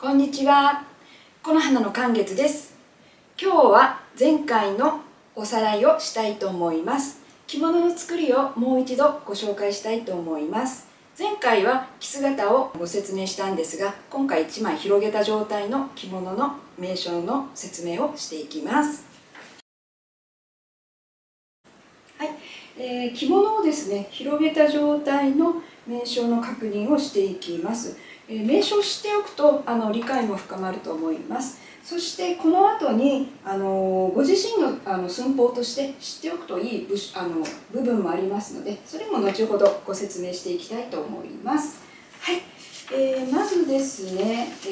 こんにちは。この花の寒月です。今日は前回のおさらいをしたいと思います。着物の作りをもう一度ご紹介したいと思います。前回はキス型をご説明したんですが、今回1枚広げた状態の着物の名称の説明をしていきます。はい、えー着物をですね広げた状態の名称の確認をしていきます。え名称を知っておくとあの理解も深まると思います。そしてこの後にあのご自身のあの寸法として知っておくといい部あの部分もありますのでそれも後ほどご説明していきたいと思います。はい、えーまずですね、え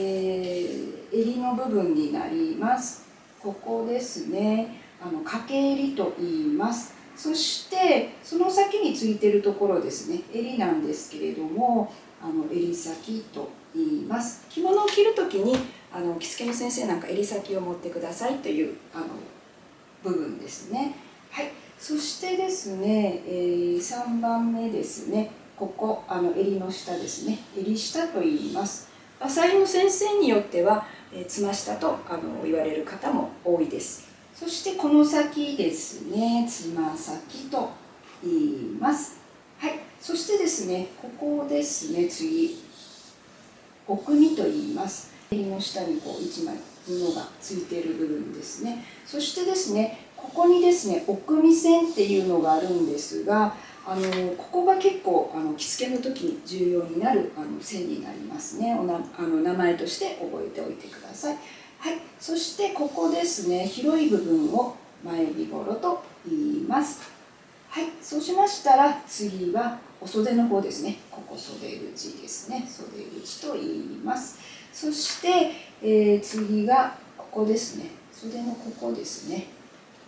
ー襟の部分になります。ここですねあの掛け襟と言います。そしてその先についてるところですね。襟なんですけれどもあの襟先と言います。着物を着る時にあの着付けの先生なんか襟先を持ってくださいというあの部分ですね。はい。そしてですね、えー3番目ですね。ここあの襟の下ですね。襟下と言います。浅井の先生によっては、えーつま下とあの言われる方も多いです。そしてこの先ですねつま先と言います。はい。そしてですねここですね次奥身と言います。襟の下にこう1枚布がついている部分ですね。そしてですねここにですね奥身線っていうのがあるんですがあのここが結構あの着付けの時に重要になるあの線になりますね。おなあの名前として覚えておいてください。はい。そしてここですね広い部分を前身頃と言います。はい。そうしましたら次はお袖の方ですね。ここ袖口ですね。袖口と言います。そして、えー次がここですね。袖のここですね。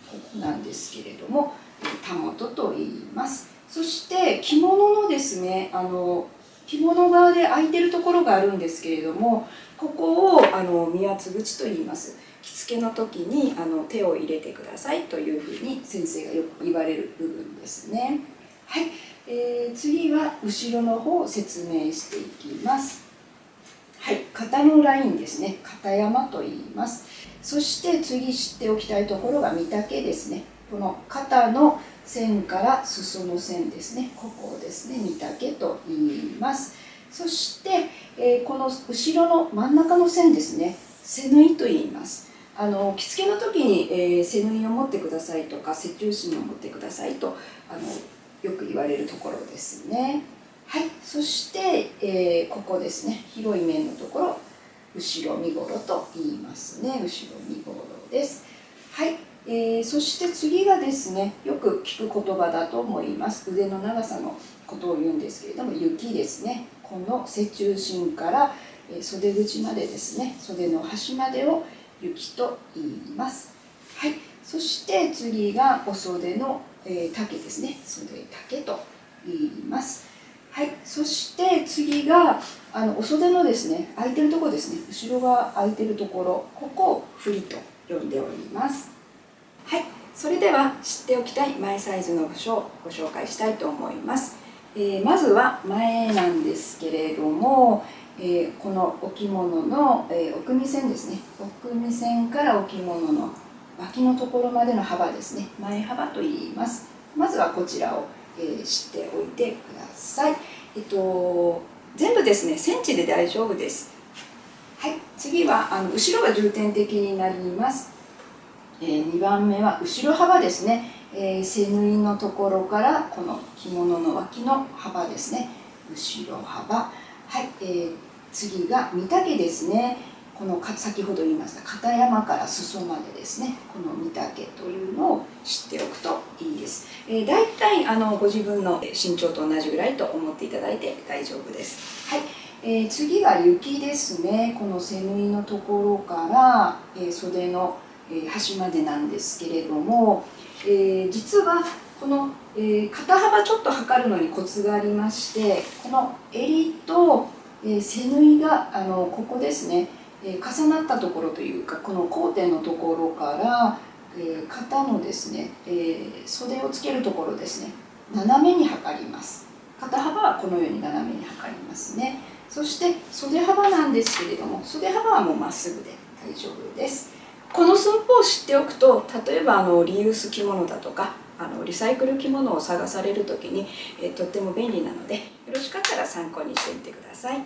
ここなんですけれどもえーたもとと言います。そして着物のですねあの着物側で空いてるところがあるんですけれどもここをあの宮津口と言います。着付けの時にあの手を入れてくださいというふうに先生がよく言われる部分ですね。はい、えー次は後ろの方を説明していきます。はい、肩のラインですね。肩山と言います。そして次知っておきたいところが御丈ですね。この肩の線から裾の線ですね。ここをですね。御丈と言います。そして、えーこの後ろの真ん中の線ですね。背縫いと言います。あの着付けの時に、えー背縫いを持ってくださいとか背中心を持ってくださいとあのよく言われるところですね。はい、そして、えーここですね。広い面のところ後ろ身ごろと言いますね。後ろ身ごろです。はい、えーそして次がですねよく聞く言葉だと思います。腕の長さのことを言うんですけれども雪ですね。この背中心から、え袖口までですね。袖の端までを雪と言います。はい、そして次がお袖の、えー丈ですね。袖丈と言います。はい、そして次があのお袖のですね空いてるところですね。後ろが空いてるところ。ここを振りと呼んでおります。はいそれでは知っておきたい前サイズの部署をご紹介したいと思います、えーまずは前なんですけれども、えーこのお着物の、えー奥見線ですね。奥見線からお着物の脇のところまでの幅ですね。前幅と言います。まずはこちらを、え知っておいてください。えっと全部ですね。センチで大丈夫です。はい次はあの後ろが重点的になります、え2番目は後ろ幅ですね、えー背縫いのところからこの着物の脇の幅ですね。後ろ幅。はい、えー次が御丈ですね。この先ほど言いました肩山から裾までですね。この御丈というのを知っておくといいです、えー、大体あのご自分の身長と同じぐらいと思っていただいて大丈夫です。はい、えー次が雪ですね。この背縫いのところから、えー袖の、端までなんですけれども、えー実はこの、えー肩幅ちょっと測るのにコツがありましてこの襟と、えー背縫いがあのここですね、え重なったところというかこの交点のところから、えー肩のですね、えー袖をつけるところですね斜めに測ります。肩幅はこのように斜めに測りますね。そして袖幅なんですけれども袖幅はもうまっすぐで大丈夫です。この寸法を知っておくと例えばあのリユース着物だとかあのリサイクル着物を探される時に、えとっても便利なのでよろしかったら参考にしてみてください。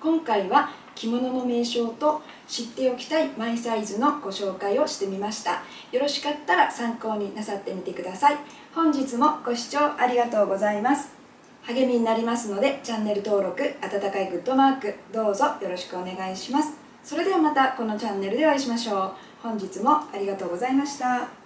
今回は着物の名称と知っておきたいマイサイズのご紹介をしてみました。よろしかったら参考になさってみてください。本日もご視聴ありがとうございます。励みになりますのでチャンネル登録温かいグッドマークどうぞよろしくお願いします。それではまたこのチャンネルでお会いしましょう。本日もありがとうございました。